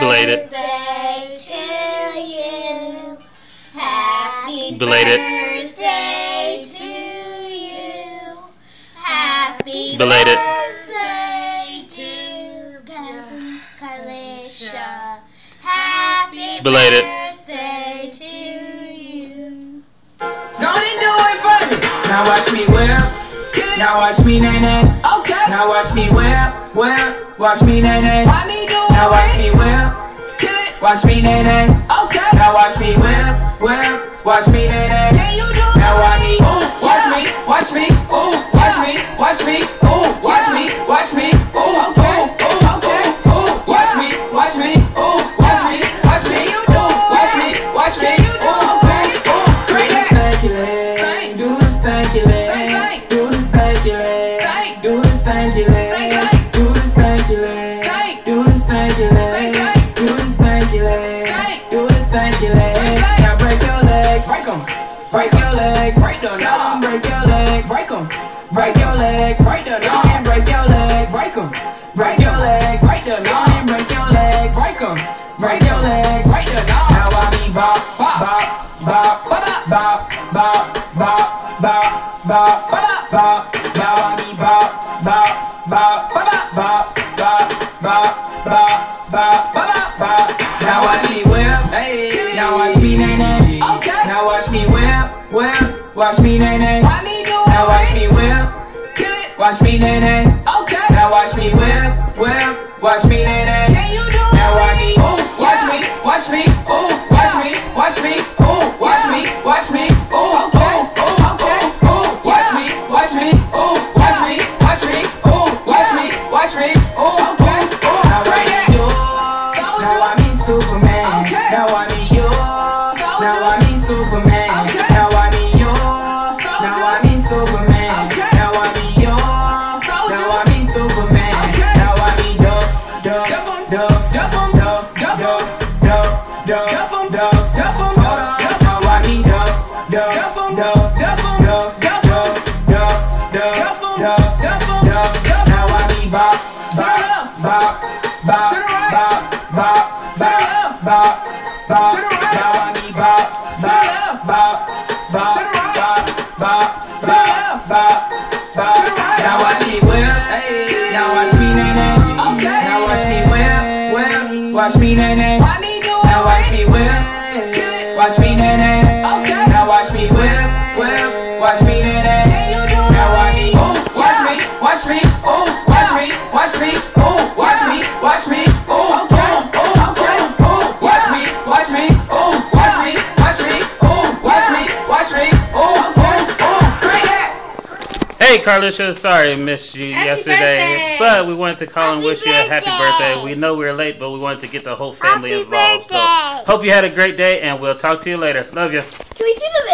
Belated. birthday to you. Happy Belated. birthday to you. Happy Belated. birthday to cousin Carlicia. Happy Belated. birthday to you. Don't do it for me. Now watch me whip. Now watch me nae nae. Okay. Now watch me whip, whip. Watch me nae nae. Why me do it? Now watch me whip. Watch me nae nae. Okay. Now watch me whip, whip. Watch me nae nae. Can you do Now watch me, ooh, watch me, watch me, ooh, watch me, watch me, ooh, watch me, watch me, ooh, ooh, ooh, Okay. ooh, watch me, watch me, ooh, watch me, watch me, ooh, watch me, watch me, ooh, ooh, ooh. Do the stanky leg, do the stanky leg, do the stanky leg, do the stanky leg, do the stanky leg, leg, do the stanky leg. Now break your legs, break 'em. Break your legs, break the knob, break your legs, break 'em. Break your legs, break the knob, and break your legs, break 'em. Break your legs, break the knob, and break your legs, break 'em. Break your legs, break the knob. Now I mean bop, bop, bop, bop, bop, bop, bop, bop, bop, bop, bop. Now I mean bop, bop, bop, bop, bop, bop, bop, bop, bop, bop. Now watch me Watch me nae nae. Why me do? Now watch me whip, Good. watch me nae nae. Okay. Now watch me whip, whip. Watch me nay nay. Can you do it? Now watch me, ooh, watch me, watch me, Hold on, Duff 'em. now I mean Bop, Bop. Bop, Bop, To the right. Bop, Bop, Bop. Bop, Bop. To the right. Now I mean Bop, Bop. Bop, Bop, To the right. Bop, Bop, Bop. Bop, Bop. To the right. Now watch me whip. Now watch me nae nae. Now watch me whip, whip. Watch me nae nae. Me, watch me, ooh, watch me, watch me, oh, Okay. Oh, oh, it. Hey, Carlicia, sorry I missed you Happy yesterday, birthday. but we wanted to call and Happy wish you a happy birthday. birthday. We know we were late, but we wanted to get the whole family Happy involved. So, hope you had a great day, and we'll talk to you later. Love you. Can we see the video?